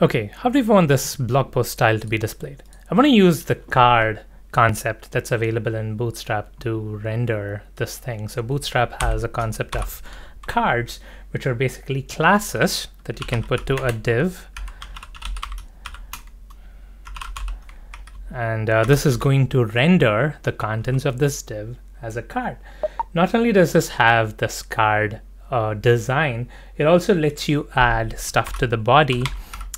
Okay, how do we want this blog post style to be displayed? I want to use the card concept that's available in Bootstrap to render this thing. So Bootstrap has a concept of cards, which are basically classes that you can put to a div. And uh, this is going to render the contents of this div as a card. Not only does this have this card uh, design, it also lets you add stuff to the body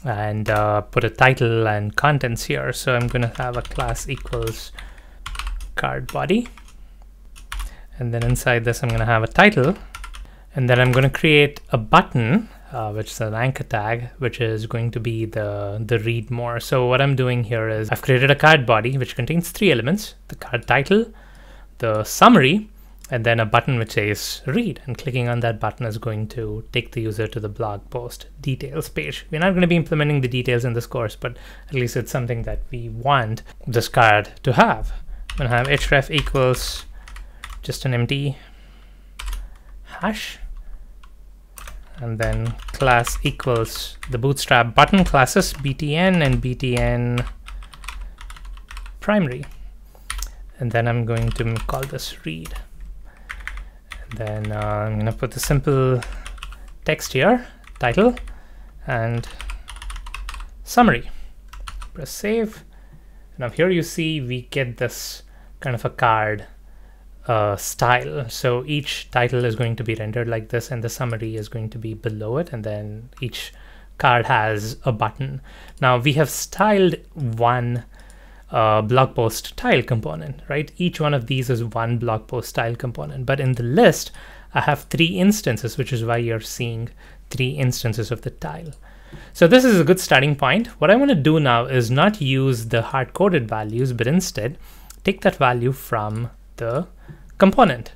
and uh, put a title and contents here. So I'm going to have a class equals card body. And then inside this, I'm going to have a title. And then I'm going to create a button, uh, which is an anchor tag, which is going to be the, the read more. So what I'm doing here is I've created a card body, which contains three elements, the card title, the summary, and then a button which says read and clicking on that button is going to take the user to the blog post details page. We're not going to be implementing the details in this course, but at least it's something that we want this card to have. I'm going to have href equals just an empty hash and then class equals the bootstrap button classes btn and btn primary and then I'm going to call this read then uh, I'm gonna put the simple text here, title and summary. Press save. Now here you see we get this kind of a card uh, style. So each title is going to be rendered like this and the summary is going to be below it and then each card has a button. Now we have styled one uh, blog post tile component, right? Each one of these is one blog post tile component. But in the list, I have three instances, which is why you're seeing three instances of the tile. So this is a good starting point. What I want to do now is not use the hard-coded values, but instead take that value from the component.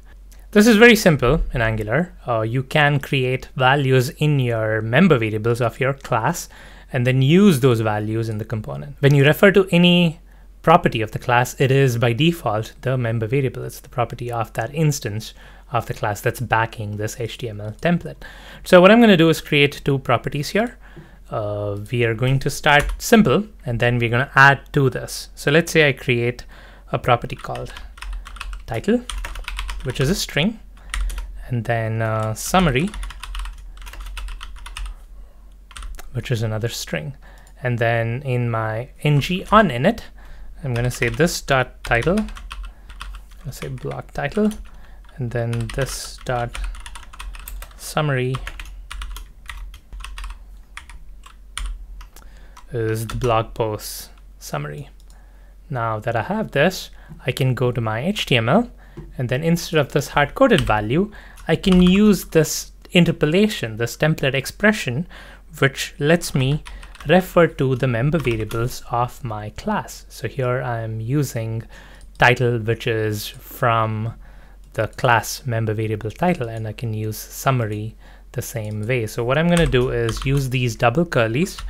This is very simple in Angular. Uh, you can create values in your member variables of your class and then use those values in the component. When you refer to any property of the class, it is by default the member variable. It's the property of that instance of the class that's backing this HTML template. So what I'm going to do is create two properties here. Uh, we are going to start simple and then we're going to add to this. So let's say I create a property called title, which is a string, and then uh, summary, which is another string. And then in my ng on init, I'm going to say this dot title. To say block title, and then this dot summary is the blog post summary. Now that I have this, I can go to my HTML, and then instead of this hard-coded value, I can use this interpolation, this template expression, which lets me refer to the member variables of my class. So here I'm using title, which is from the class member variable title, and I can use summary the same way. So what I'm going to do is use these double curlies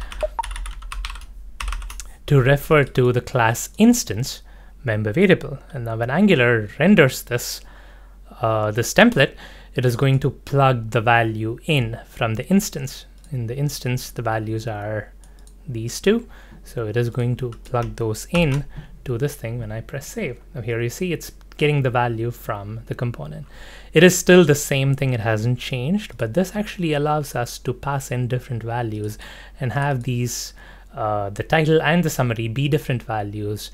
to refer to the class instance member variable. And now when Angular renders this, uh, this template, it is going to plug the value in from the instance. In the instance, the values are these two. So it is going to plug those in to this thing when I press save. Now here you see it's getting the value from the component. It is still the same thing, it hasn't changed, but this actually allows us to pass in different values and have these, uh, the title and the summary be different values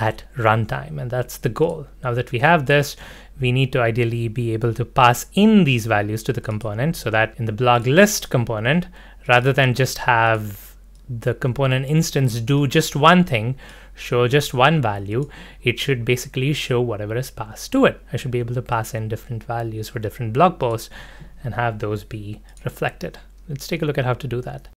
at runtime, and that's the goal. Now that we have this, we need to ideally be able to pass in these values to the component so that in the blog list component, rather than just have the component instance do just one thing, show just one value, it should basically show whatever is passed to it. I should be able to pass in different values for different blog posts and have those be reflected. Let's take a look at how to do that.